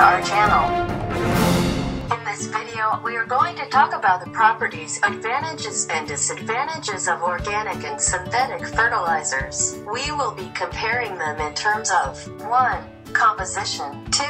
our channel. In this video, we are going to talk about the properties, advantages, and disadvantages of organic and synthetic fertilizers. We will be comparing them in terms of 1. Composition 2.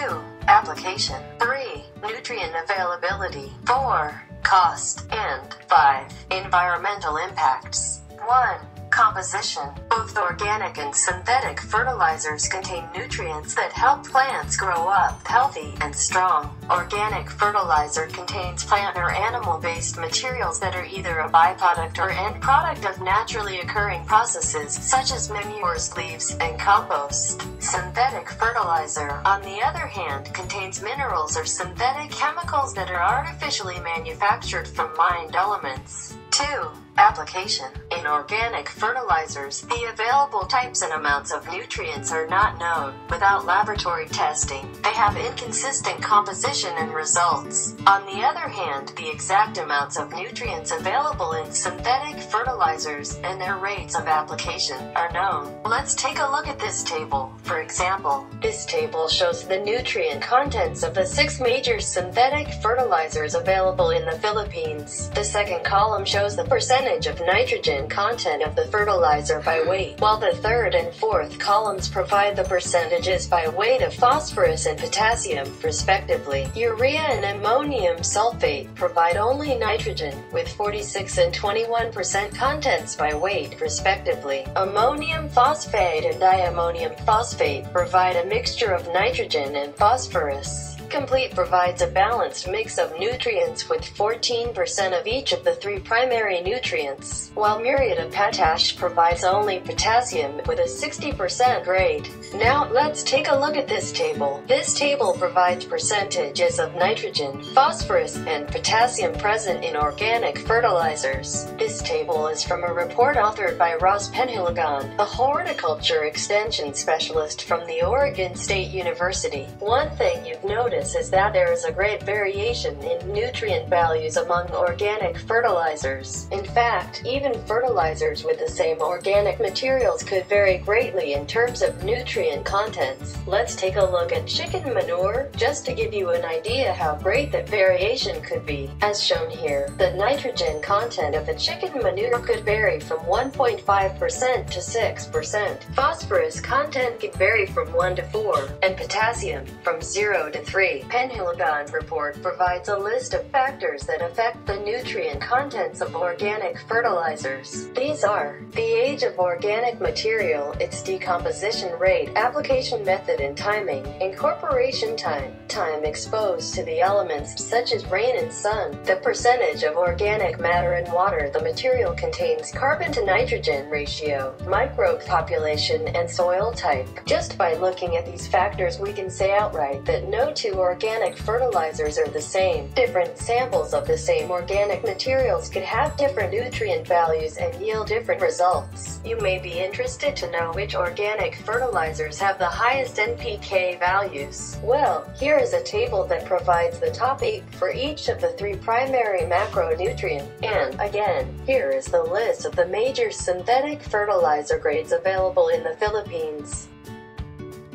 Application 3. Nutrient availability 4. Cost and 5. Environmental impacts 1. Composition. Both organic and synthetic fertilizers contain nutrients that help plants grow up healthy and strong. Organic fertilizer contains plant or animal-based materials that are either a byproduct or end product of naturally occurring processes such as manures, leaves, and compost. Synthetic fertilizer, on the other hand, contains minerals or synthetic chemicals that are artificially manufactured from mined elements. 2. Application. In organic fertilizers, the available types and amounts of nutrients are not known. Without laboratory testing, they have inconsistent composition and results. On the other hand, the exact amounts of nutrients available in synthetic fertilizers and their rates of application are known. Let's take a look at this table. For example, this table shows the nutrient contents of the six major synthetic fertilizers available in the Philippines. The second column shows the percentage of nitrogen content of the fertilizer by weight, while the third and fourth columns provide the percentages by weight of phosphorus and potassium, respectively. Urea and ammonium sulfate provide only nitrogen, with 46 and 21% contents by weight, respectively. Ammonium phosphate and diammonium phosphate provide a mixture of nitrogen and phosphorus. Complete provides a balanced mix of nutrients with 14% of each of the three primary nutrients, while Muriate of Potash provides only potassium with a 60% grade. Now, let's take a look at this table. This table provides percentages of nitrogen, phosphorus, and potassium present in organic fertilizers. This table is from a report authored by Ross Penhallegon, a horticulture extension specialist from the Oregon State University. One thing you've noticed is that there is a great variation in nutrient values among organic fertilizers. In fact, even fertilizers with the same organic materials could vary greatly in terms of nutrient contents. Let's take a look at chicken manure just to give you an idea how great that variation could be. As shown here, the nitrogen content of a chicken manure could vary from 1.5% to 6%. Phosphorus content can vary from 1 to 4, and potassium from 0 to 3. Penhallegon report provides a list of factors that affect the nutrient contents of organic fertilizers. These are the age of organic material, its decomposition rate, application method and timing, incorporation time, time exposed to the elements such as rain and sun, the percentage of organic matter in water the material contains, carbon to nitrogen ratio, microbe population, and soil type. Just by looking at these factors, we can say outright that no two organic fertilizers are the same. Different samples of the same organic materials could have different nutrient values and yield different results. You may be interested to know which organic fertilizers have the highest NPK values. Well, here is a table that provides the top 8 for each of the three primary macronutrients. And again, here is the list of the major synthetic fertilizer grades available in the Philippines.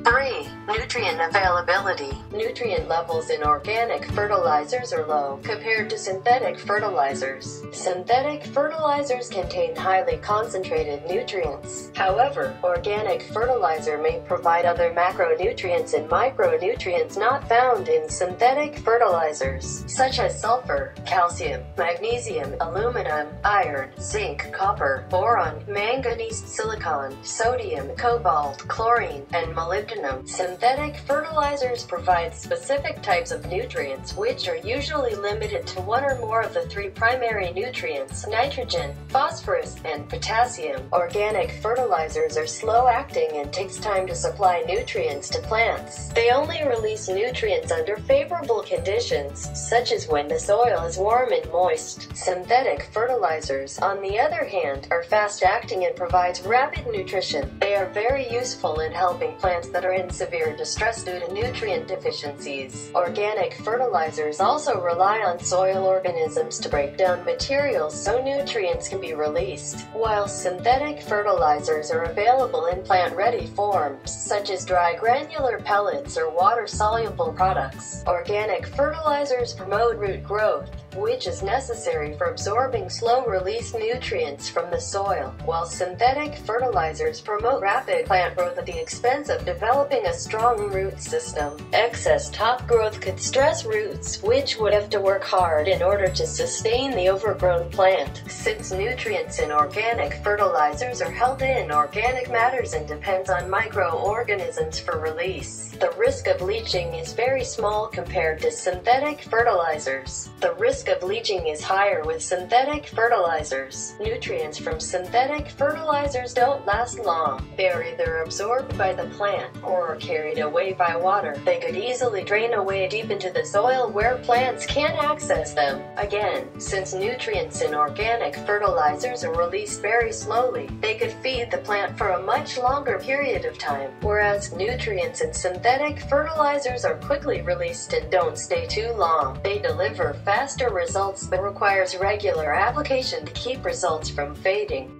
3. Nutrient availability. Nutrient levels in organic fertilizers are low compared to synthetic fertilizers. Synthetic fertilizers contain highly concentrated nutrients. However, organic fertilizer may provide other macronutrients and micronutrients not found in synthetic fertilizers, such as sulfur, calcium, magnesium, aluminum, iron, zinc, copper, boron, manganese, silicon, sodium, cobalt, chlorine, and molybdenum Synthetic fertilizers provide specific types of nutrients which are usually limited to one or more of the three primary nutrients nitrogen, phosphorus, and potassium. Organic fertilizers are slow acting and takes time to supply nutrients to plants. They only release nutrients under favorable conditions, such as when the soil is warm and moist. Synthetic fertilizers, on the other hand, are fast acting and provides rapid nutrition. They are very useful in helping plants that are in severe distress due to nutrient deficiencies. Organic fertilizers also rely on soil organisms to break down materials so nutrients can be released, while synthetic fertilizers are available in plant-ready forms, such as dry granular pellets or water-soluble products. Organic fertilizers promote root growth, which is necessary for absorbing slow-release nutrients from the soil, while synthetic fertilizers promote rapid plant growth at the expense of developing a strong root system. Excess top growth could stress roots, which would have to work hard in order to sustain the overgrown plant. Since nutrients in organic fertilizers are held in organic matters and depends on microorganisms for release, the risk of leaching is very small compared to synthetic fertilizers. The risk of leaching is higher with synthetic fertilizers. Nutrients from synthetic fertilizers don't last long. They are either absorbed by the plant or are carried away by water. They could easily drain away deep into the soil where plants can't access them. Again, since nutrients in organic fertilizers are released very slowly, they could feed the plant for a much longer period of time, whereas nutrients in synthetic fertilizers are quickly released and don't stay too long. They deliver faster results but requires regular application to keep results from fading.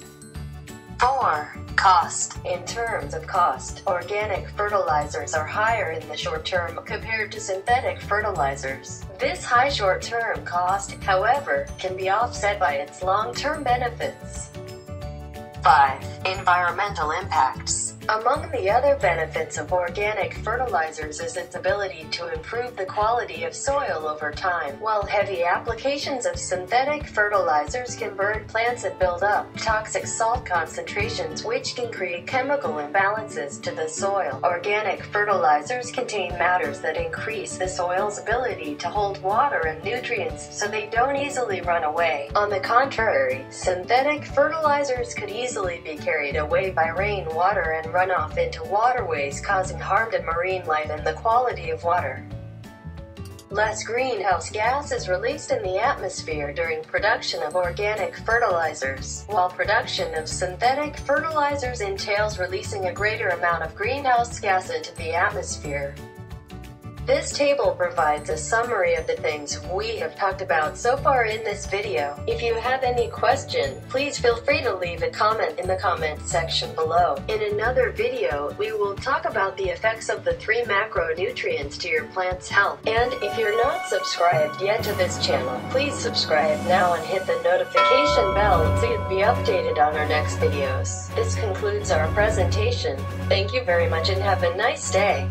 4. Cost. In terms of cost, organic fertilizers are higher in the short term compared to synthetic fertilizers. This high short term cost, however, can be offset by its long term benefits. 5. Environmental impacts. Among the other benefits of organic fertilizers is its ability to improve the quality of soil over time, while heavy applications of synthetic fertilizers can burn plants and build up toxic salt concentrations which can create chemical imbalances to the soil. Organic fertilizers contain matters that increase the soil's ability to hold water and nutrients so they don't easily run away. On the contrary, synthetic fertilizers could easily be carried away by rain water and runoff into waterways causing harm to marine life and the quality of water. Less greenhouse gas is released in the atmosphere during production of organic fertilizers, while production of synthetic fertilizers entails releasing a greater amount of greenhouse gas into the atmosphere. This table provides a summary of the things we have talked about so far in this video. If you have any question, please feel free to leave a comment in the comment section below. In another video, we will talk about the effects of the three macronutrients to your plant's health. And if you're not subscribed yet to this channel, please subscribe now and hit the notification bell so you'll be updated on our next videos. This concludes our presentation. Thank you very much and have a nice day.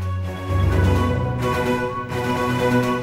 Thank you.